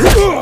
Uh!